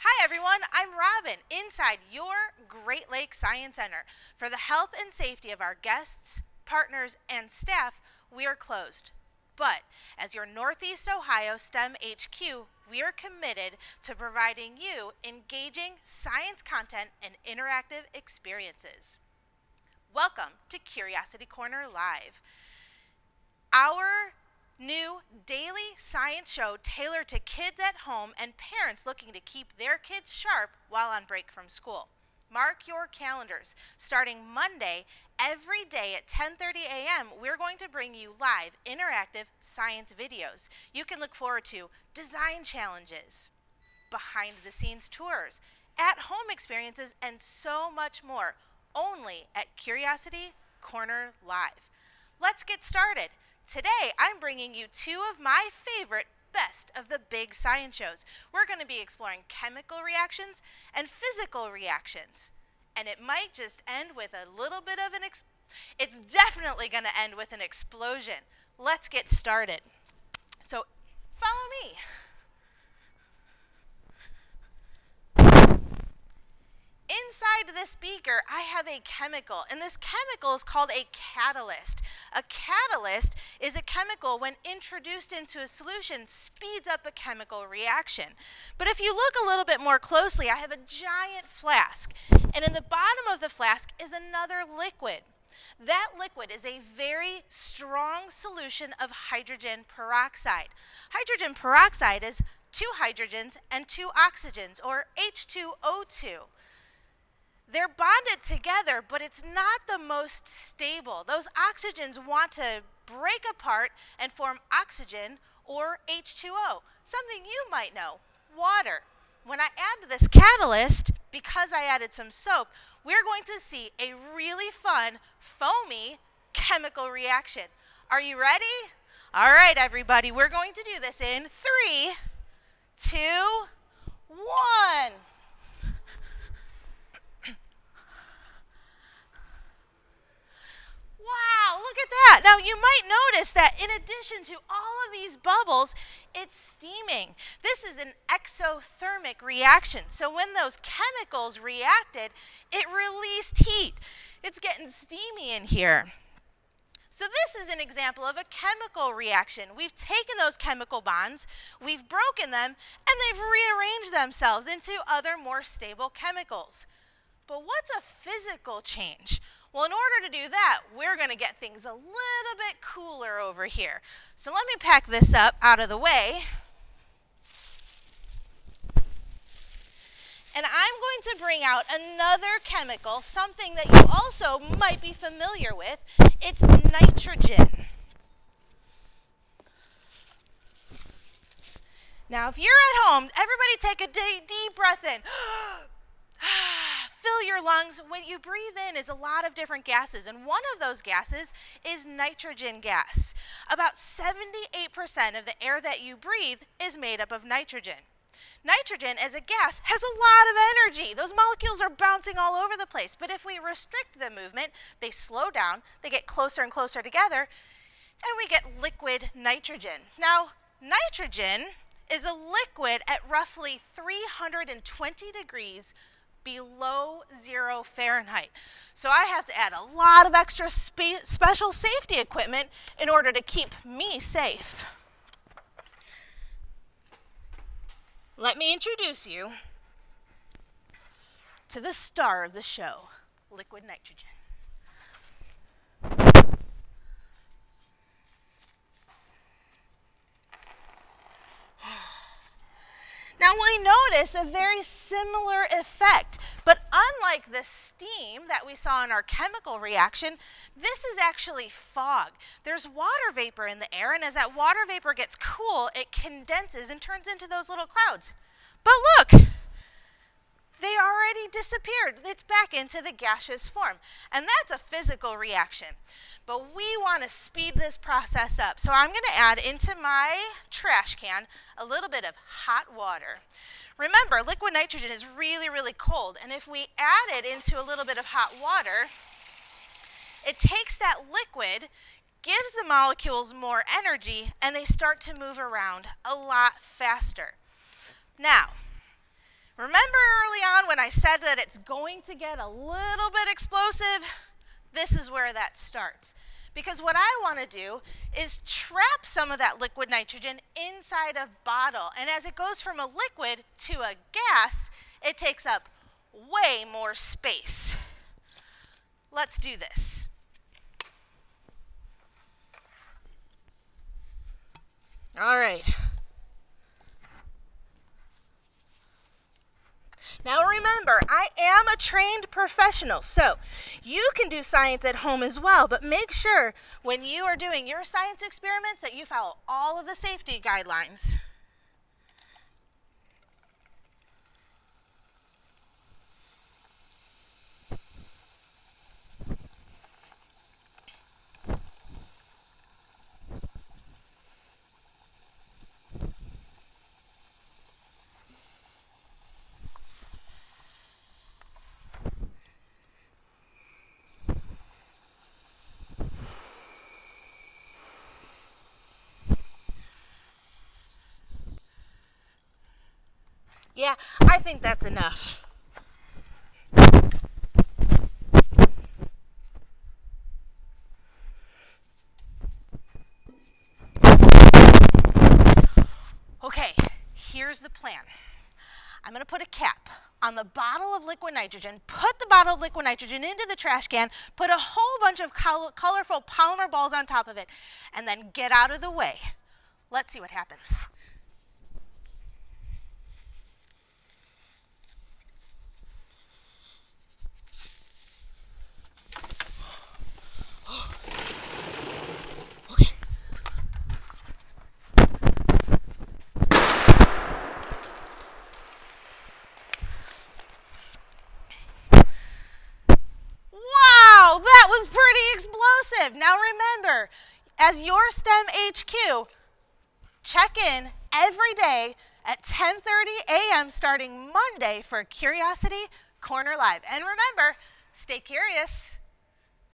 Hi, everyone. I'm Robin inside your Great Lakes Science Center. For the health and safety of our guests, partners, and staff, we are closed. But as your Northeast Ohio STEM HQ, we are committed to providing you engaging science content and interactive experiences. Welcome to Curiosity Corner Live. Our new daily science show tailored to kids at home and parents looking to keep their kids sharp while on break from school. Mark your calendars. Starting Monday, every day at 10:30 a.m., we're going to bring you live interactive science videos. You can look forward to design challenges, behind the scenes tours, at home experiences and so much more only at Curiosity Corner Live. Let's get started. Today, I'm bringing you two of my favorite best of the big science shows. We're going to be exploring chemical reactions and physical reactions. And it might just end with a little bit of an ex- it's definitely going to end with an explosion. Let's get started. So, follow me. Inside this beaker, I have a chemical, and this chemical is called a catalyst. A catalyst is a chemical, when introduced into a solution, speeds up a chemical reaction. But if you look a little bit more closely, I have a giant flask, and in the bottom of the flask is another liquid. That liquid is a very strong solution of hydrogen peroxide. Hydrogen peroxide is two hydrogens and two oxygens, or H2O2. They're bonded together, but it's not the most stable. Those oxygens want to break apart and form oxygen or H2O, something you might know water. When I add this catalyst, because I added some soap, we're going to see a really fun, foamy chemical reaction. Are you ready? All right, everybody, we're going to do this in three, two, one. Wow, look at that. Now you might notice that in addition to all of these bubbles, it's steaming. This is an exothermic reaction. So when those chemicals reacted, it released heat. It's getting steamy in here. So this is an example of a chemical reaction. We've taken those chemical bonds, we've broken them, and they've rearranged themselves into other more stable chemicals. But what's a physical change? Well, in order to do that, we're going to get things a little bit cooler over here. So let me pack this up out of the way. And I'm going to bring out another chemical, something that you also might be familiar with. It's nitrogen. Now, if you're at home, everybody take a deep, deep breath in. fill your lungs. When you breathe in is a lot of different gases, and one of those gases is nitrogen gas. About 78% of the air that you breathe is made up of nitrogen. Nitrogen as a gas has a lot of energy. Those molecules are bouncing all over the place. But if we restrict the movement, they slow down, they get closer and closer together, and we get liquid nitrogen. Now, nitrogen is a liquid at roughly 320 degrees below zero Fahrenheit. So I have to add a lot of extra spe special safety equipment in order to keep me safe. Let me introduce you to the star of the show, liquid nitrogen. Now we notice a very similar effect, but unlike the steam that we saw in our chemical reaction, this is actually fog. There's water vapor in the air, and as that water vapor gets cool, it condenses and turns into those little clouds. But look, they already disappeared. It's back into the gaseous form. And that's a physical reaction. But we want to speed this process up. So I'm going to add into my trash can a little bit of hot water. Remember, liquid nitrogen is really, really cold. And if we add it into a little bit of hot water, it takes that liquid, gives the molecules more energy, and they start to move around a lot faster. Now, Remember early on when I said that it's going to get a little bit explosive? This is where that starts. Because what I want to do is trap some of that liquid nitrogen inside a bottle. And as it goes from a liquid to a gas, it takes up way more space. Let's do this. All right. Now remember, I am a trained professional, so you can do science at home as well, but make sure when you are doing your science experiments that you follow all of the safety guidelines. Yeah, I think that's enough. Okay, here's the plan. I'm going to put a cap on the bottle of liquid nitrogen, put the bottle of liquid nitrogen into the trash can, put a whole bunch of col colorful polymer balls on top of it, and then get out of the way. Let's see what happens. Now remember, as your STEM HQ, check in every day at 10:30 a.m. starting Monday for Curiosity Corner Live. And remember, stay curious.